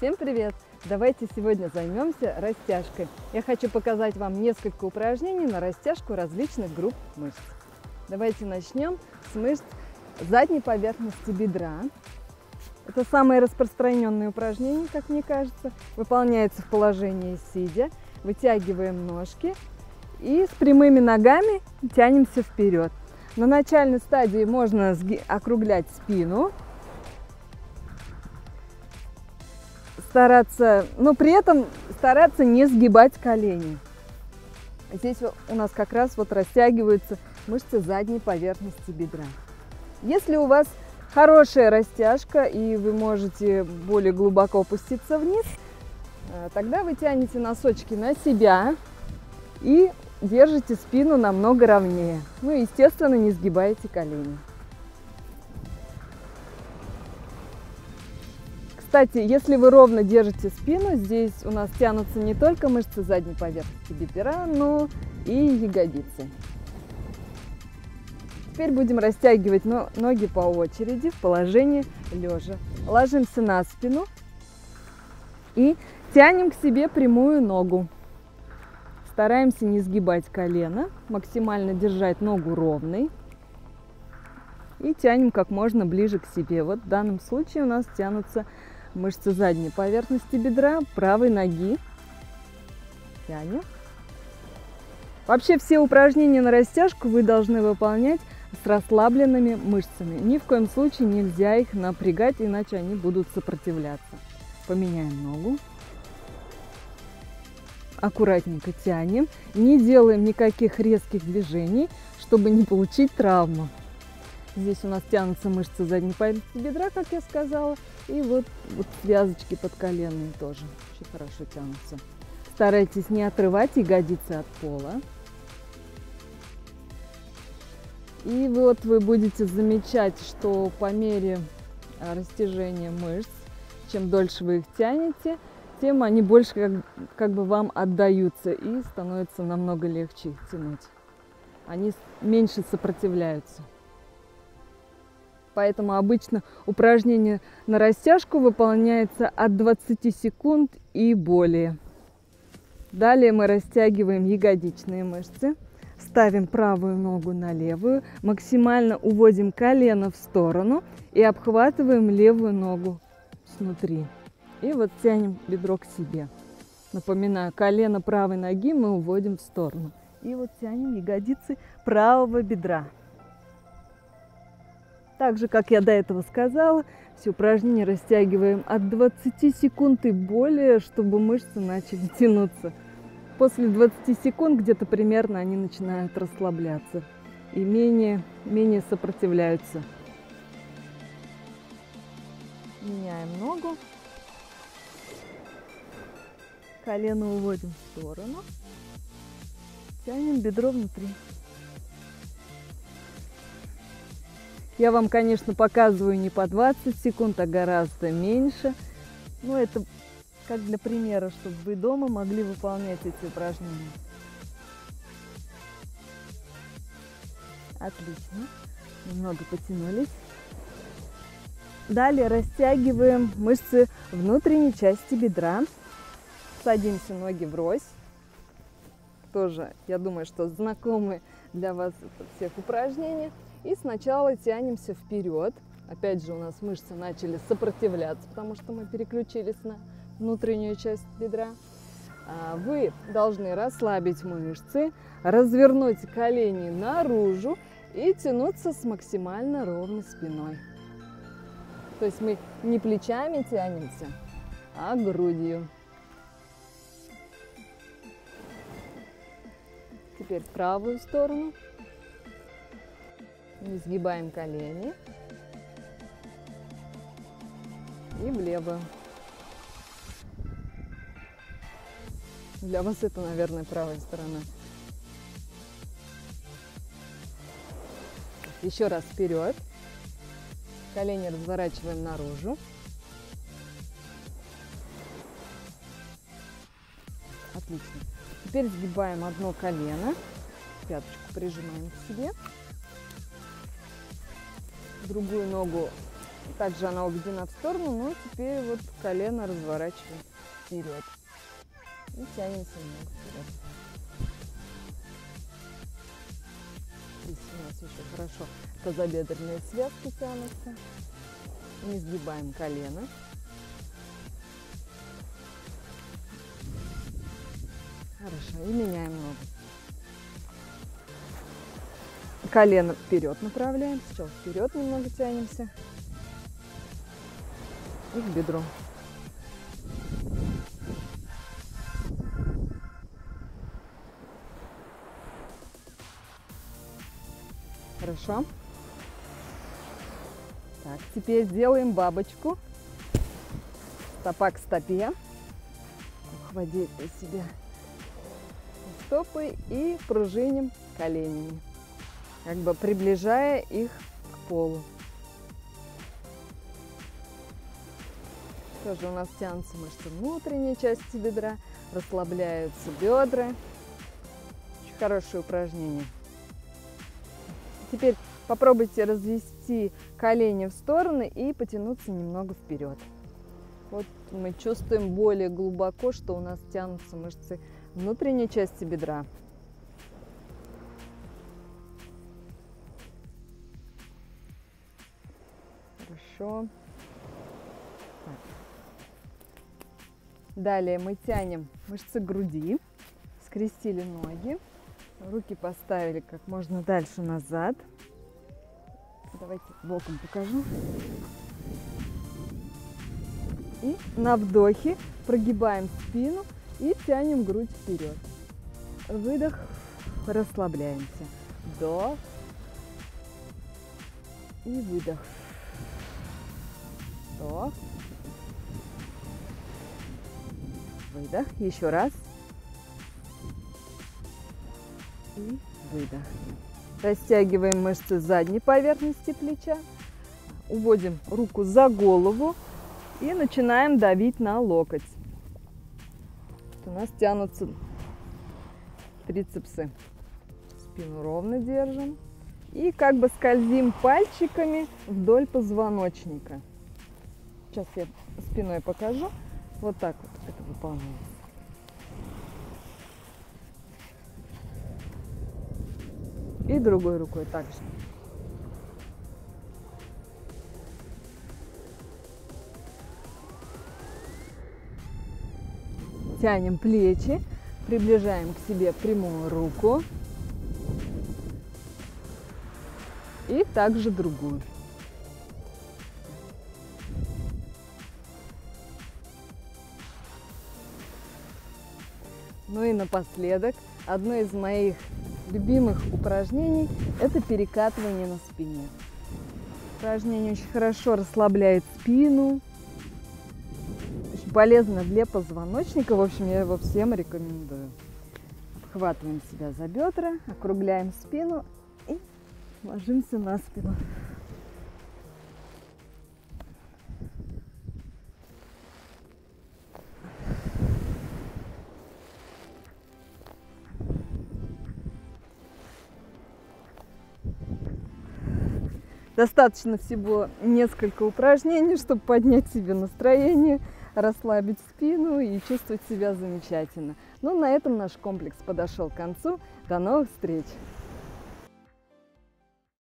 Всем привет! Давайте сегодня займемся растяжкой. Я хочу показать вам несколько упражнений на растяжку различных групп мышц. Давайте начнем с мышц задней поверхности бедра. Это самое распространенное упражнение, как мне кажется. Выполняется в положении сидя. Вытягиваем ножки и с прямыми ногами тянемся вперед. На начальной стадии можно округлять спину, стараться, но при этом стараться не сгибать колени. Здесь у нас как раз вот растягиваются мышцы задней поверхности бедра. Если у вас хорошая растяжка и вы можете более глубоко опуститься вниз, э, тогда вы тянете носочки на себя и держите спину намного ровнее. Ну естественно, не сгибаете колени. Кстати, если вы ровно держите спину, здесь у нас тянутся не только мышцы задней поверхности бедра, но и ягодицы. Теперь будем растягивать ноги по очереди в положении лежа. Ложимся на спину и тянем к себе прямую ногу. Стараемся не сгибать колено, максимально держать ногу ровной. И тянем как можно ближе к себе. Вот в данном случае у нас тянутся мышцы задней поверхности бедра, правой ноги. Тянем. Вообще все упражнения на растяжку вы должны выполнять с расслабленными мышцами. Ни в коем случае нельзя их напрягать, иначе они будут сопротивляться. Поменяем ногу. Аккуратненько тянем. Не делаем никаких резких движений, чтобы не получить травму. Здесь у нас тянутся мышцы задней поверхности бедра, как я сказала. И вот, вот связочки подколенные тоже очень хорошо тянутся. Старайтесь не отрывать ягодицы от пола. И вот вы будете замечать, что по мере а, растяжения мышц, чем дольше вы их тянете, тем они больше как, как бы вам отдаются и становится намного легче их тянуть. Они меньше сопротивляются. Поэтому обычно упражнение на растяжку выполняется от 20 секунд и более. Далее мы растягиваем ягодичные мышцы. Ставим правую ногу на левую, максимально уводим колено в сторону и обхватываем левую ногу снутри. И вот тянем бедро к себе. Напоминаю, колено правой ноги мы уводим в сторону. И вот тянем ягодицы правого бедра. Так же, как я до этого сказала, все упражнения растягиваем от 20 секунд и более, чтобы мышцы начали тянуться. После 20 секунд где-то примерно они начинают расслабляться и менее, менее сопротивляются. Меняем ногу. Колено уводим в сторону. Тянем бедро внутри. Я вам, конечно, показываю не по 20 секунд, а гораздо меньше. Но это как для примера, чтобы вы дома могли выполнять эти упражнения. Отлично. Немного потянулись. Далее растягиваем мышцы внутренней части бедра. Садимся ноги врозь. Тоже, я думаю, что знакомые для вас всех упражнения. И сначала тянемся вперед. Опять же у нас мышцы начали сопротивляться, потому что мы переключились на внутреннюю часть бедра. А, вы должны расслабить мышцы, развернуть колени наружу и тянуться с максимально ровной спиной. То есть мы не плечами тянемся, а грудью. Теперь правую сторону. Изгибаем колени. И влево. Для вас это, наверное, правая сторона. Еще раз вперед. Колени разворачиваем наружу. Отлично. Теперь сгибаем одно колено. Пяточку прижимаем к себе другую ногу Также она уведена в сторону, но теперь вот колено разворачиваем вперед. И тянемся немного вперед. Здесь у нас еще хорошо тазобедренные связки тянутся. Не сгибаем колено. Хорошо, и меняем ногу. Колено вперед направляем. Сначала вперед немного тянемся. И к бедру. Хорошо. Так, теперь сделаем бабочку. Стопа к стопе. Ухватить себя стопы и пружиним коленями, как бы приближая их к полу. Тоже у нас тянутся мышцы внутренней части бедра, расслабляются бедра. Очень хорошее упражнение. Теперь попробуйте развести колени в стороны и потянуться немного вперед. Вот мы чувствуем более глубоко, что у нас тянутся мышцы внутренней части бедра. Хорошо. Так. Далее мы тянем мышцы груди, скрестили ноги, руки поставили как можно дальше назад. Давайте боком покажу. И на вдохе прогибаем спину и тянем грудь вперед. Выдох, расслабляемся. Вдох и выдох. Вдох. Выдох. Еще раз. И выдох. Растягиваем мышцы задней поверхности плеча. Уводим руку за голову и начинаем давить на локоть у нас тянутся трицепсы. Спину ровно держим. И как бы скользим пальчиками вдоль позвоночника. Сейчас я спиной покажу. Вот так вот это выполняется. И другой рукой также. Тянем плечи, приближаем к себе прямую руку. И также другую. Ну и напоследок, одно из моих любимых упражнений – это перекатывание на спине. Упражнение очень хорошо расслабляет спину, полезно для позвоночника. В общем, я его всем рекомендую. Обхватываем себя за бедра, округляем спину и ложимся на спину. Достаточно всего несколько упражнений, чтобы поднять себе настроение расслабить спину и чувствовать себя замечательно. Ну, на этом наш комплекс подошел к концу. До новых встреч!